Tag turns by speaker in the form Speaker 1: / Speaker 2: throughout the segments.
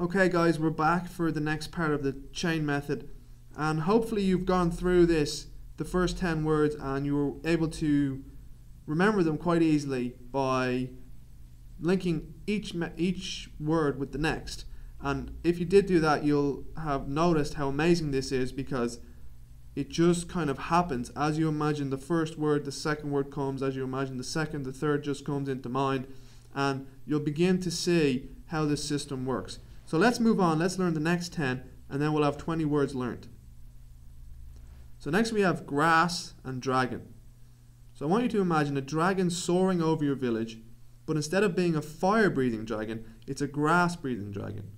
Speaker 1: Okay guys, we're back for the next part of the chain method and hopefully you've gone through this, the first 10 words and you were able to remember them quite easily by linking each, each word with the next. And if you did do that, you'll have noticed how amazing this is because it just kind of happens as you imagine the first word, the second word comes, as you imagine the second, the third just comes into mind, and you'll begin to see how this system works. So let's move on, let's learn the next 10, and then we'll have 20 words learned. So next we have grass and dragon. So I want you to imagine a dragon soaring over your village, but instead of being a fire-breathing dragon, it's a grass-breathing dragon.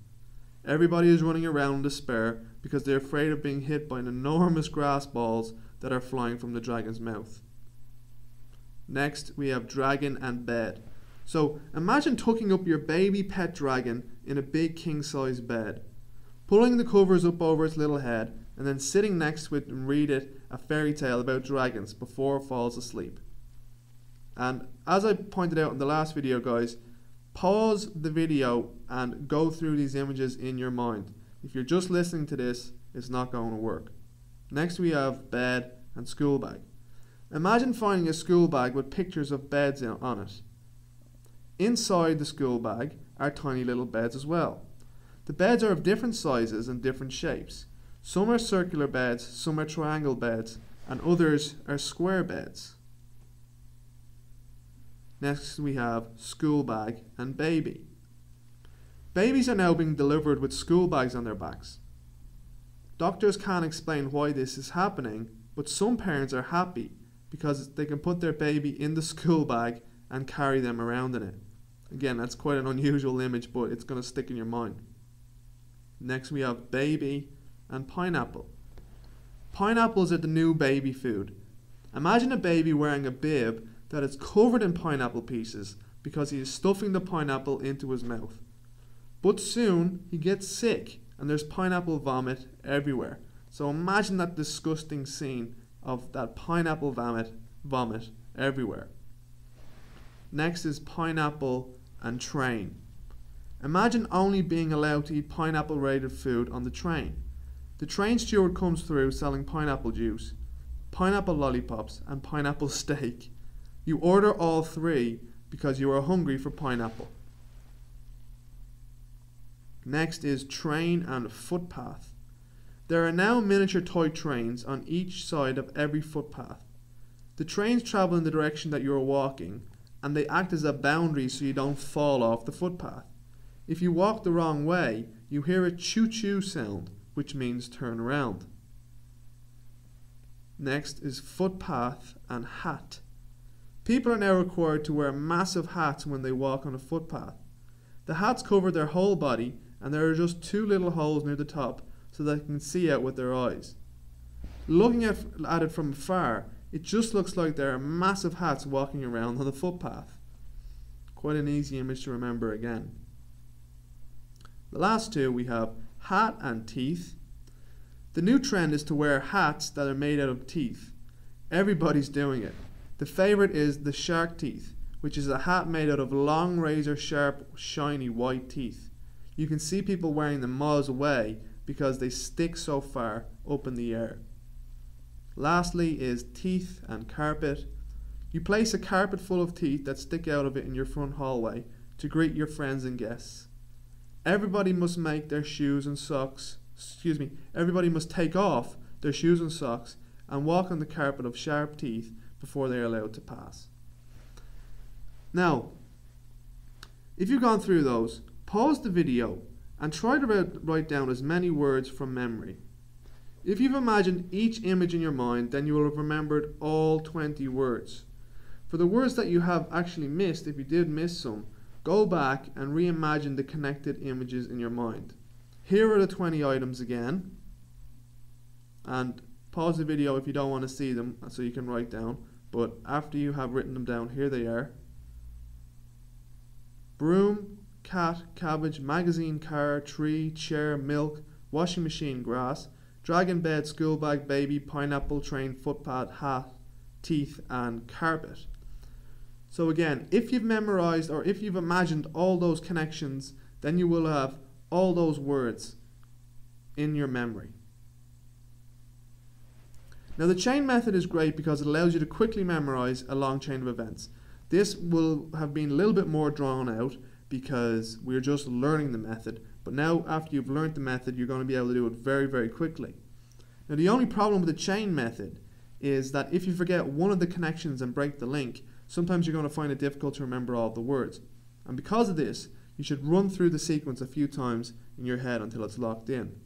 Speaker 1: Everybody is running around in despair because they're afraid of being hit by an enormous grass balls that are flying from the dragon's mouth. Next, we have dragon and bed. So imagine tucking up your baby pet dragon in a big king size bed, pulling the covers up over its little head, and then sitting next to it and read it a fairy tale about dragons before it falls asleep. And as I pointed out in the last video, guys, pause the video and go through these images in your mind. If you're just listening to this, it's not going to work. Next, we have bed and school bag. Imagine finding a school bag with pictures of beds on it. Inside the school bag are tiny little beds as well. The beds are of different sizes and different shapes. Some are circular beds, some are triangle beds, and others are square beds. Next we have school bag and baby. Babies are now being delivered with school bags on their backs. Doctors can't explain why this is happening, but some parents are happy because they can put their baby in the school bag and carry them around in it. Again, that's quite an unusual image, but it's going to stick in your mind. Next, we have baby and pineapple. Pineapples are the new baby food. Imagine a baby wearing a bib that is covered in pineapple pieces because he is stuffing the pineapple into his mouth. But soon he gets sick and there's pineapple vomit everywhere. So imagine that disgusting scene of that pineapple vomit vomit everywhere. Next is pineapple and train. Imagine only being allowed to eat pineapple rated food on the train. The train steward comes through selling pineapple juice, pineapple lollipops, and pineapple steak. You order all three because you are hungry for pineapple. Next is train and footpath. There are now miniature toy trains on each side of every footpath. The trains travel in the direction that you are walking, and they act as a boundary so you don't fall off the footpath. If you walk the wrong way, you hear a choo choo sound, which means turn around. Next is footpath and hat. People are now required to wear massive hats when they walk on a footpath. The hats cover their whole body, and there are just two little holes near the top so they can see out with their eyes. Looking at, at it from afar, it just looks like there are massive hats walking around on the footpath. Quite an easy image to remember again. The last two we have hat and teeth. The new trend is to wear hats that are made out of teeth. Everybody's doing it. The favorite is the shark teeth, which is a hat made out of long razor sharp shiny white teeth. You can see people wearing them miles away because they stick so far up in the air. Lastly is teeth and carpet. You place a carpet full of teeth that stick out of it in your front hallway to greet your friends and guests. Everybody must make their shoes and socks, excuse me, everybody must take off their shoes and socks and walk on the carpet of sharp teeth before they are allowed to pass. Now, if you've gone through those, pause the video and try to write down as many words from memory. If you've imagined each image in your mind, then you will have remembered all 20 words. For the words that you have actually missed, if you did miss some, go back and reimagine the connected images in your mind. Here are the 20 items again. And pause the video if you don't want to see them uh, so you can write down. But after you have written them down, here they are. Broom, cat, cabbage, magazine, car, tree, chair, milk, washing machine, grass, dragon bed, school bag, baby, pineapple, train, footpath, hat, teeth, and carpet. So again, if you've memorized or if you've imagined all those connections, then you will have all those words in your memory. Now the chain method is great because it allows you to quickly memorize a long chain of events. This will have been a little bit more drawn out because we're just learning the method, but now after you've learned the method you're going to be able to do it very very quickly. Now the only problem with the chain method is that if you forget one of the connections and break the link, sometimes you're going to find it difficult to remember all the words. And because of this, you should run through the sequence a few times in your head until it's locked in.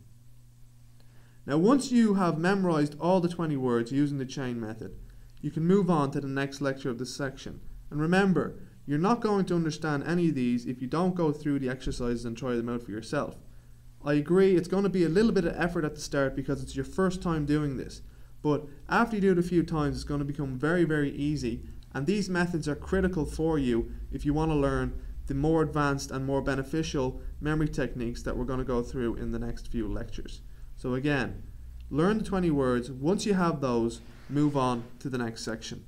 Speaker 1: Now once you have memorized all the 20 words using the chain method, you can move on to the next lecture of this section. And remember, you're not going to understand any of these if you don't go through the exercises and try them out for yourself. I agree it's going to be a little bit of effort at the start because it's your first time doing this, but after you do it a few times it's going to become very very easy and these methods are critical for you if you want to learn the more advanced and more beneficial memory techniques that we're going to go through in the next few lectures. So again, learn the 20 words. Once you have those, move on to the next section.